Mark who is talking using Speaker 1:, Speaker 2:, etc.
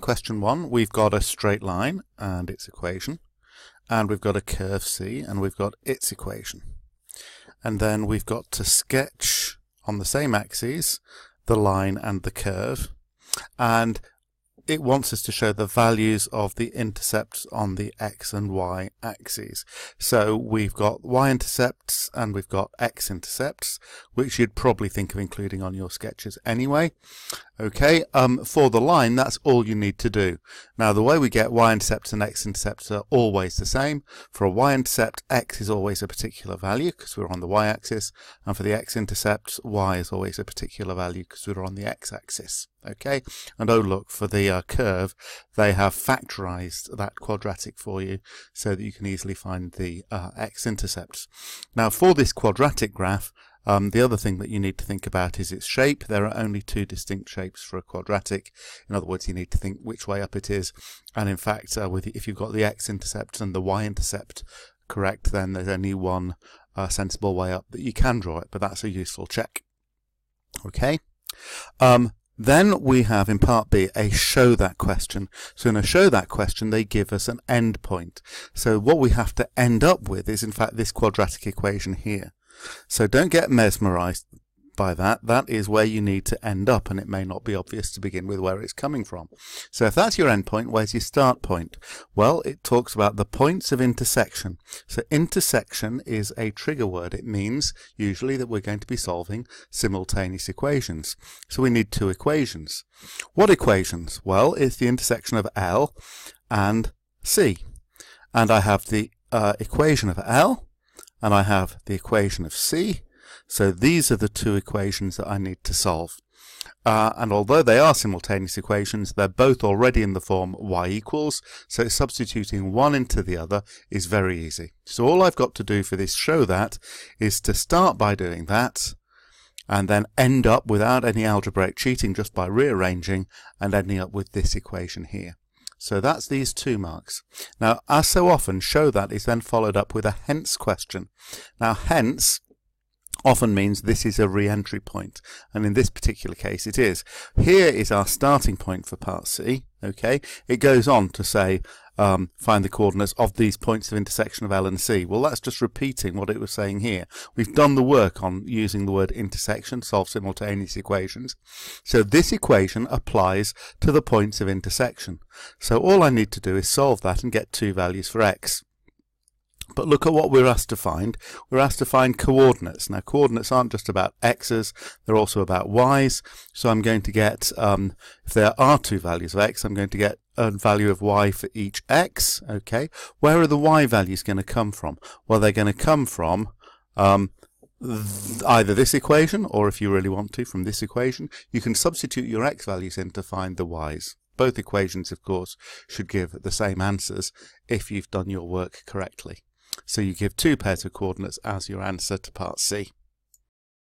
Speaker 1: Question one, we've got a straight line and its equation, and we've got a curve C and we've got its equation. And then we've got to sketch on the same axes the line and the curve, and it wants us to show the values of the intercepts on the x and y axes. So we've got y-intercepts and we've got x-intercepts, which you'd probably think of including on your sketches anyway. Okay, um, for the line, that's all you need to do. Now, the way we get y-intercepts and x-intercepts are always the same. For a y-intercept, x is always a particular value because we're on the y-axis, and for the x-intercept, y is always a particular value because we're on the x-axis. Okay, and oh look, for the uh, curve, they have factorized that quadratic for you so that you can easily find the uh, x-intercepts. Now, for this quadratic graph, um, the other thing that you need to think about is its shape. There are only two distinct shapes for a quadratic. In other words, you need to think which way up it is. And in fact, uh, with if you've got the x-intercept and the y-intercept correct, then there's only one uh, sensible way up that you can draw it, but that's a useful check. Okay. Um, then we have in part B a show that question. So in a show that question, they give us an endpoint. So what we have to end up with is in fact this quadratic equation here. So don't get mesmerized by that. That is where you need to end up, and it may not be obvious to begin with where it's coming from. So if that's your endpoint, where's your start point? Well, it talks about the points of intersection. So intersection is a trigger word. It means usually that we're going to be solving simultaneous equations. So we need two equations. What equations? Well, it's the intersection of L and C. And I have the uh, equation of L and I have the equation of C. So these are the two equations that I need to solve. Uh, and although they are simultaneous equations, they're both already in the form y equals, so substituting one into the other is very easy. So all I've got to do for this show that is to start by doing that, and then end up without any algebraic cheating just by rearranging and ending up with this equation here. So that's these two marks. Now, as so often, show that is then followed up with a hence question. Now, hence often means this is a re-entry point, and in this particular case it is. Here is our starting point for part C, okay? It goes on to say, um, find the coordinates of these points of intersection of L and C. Well, that's just repeating what it was saying here. We've done the work on using the word intersection, solve simultaneous equations. So this equation applies to the points of intersection. So all I need to do is solve that and get two values for x. But look at what we're asked to find. We're asked to find coordinates. Now, coordinates aren't just about x's, they're also about y's. So I'm going to get, um, if there are two values of x, I'm going to get a value of y for each x. Okay, Where are the y values going to come from? Well, they're going to come from um, th either this equation, or if you really want to, from this equation. You can substitute your x values in to find the y's. Both equations, of course, should give the same answers if you've done your work correctly. So you give two pairs of coordinates as your answer to part C.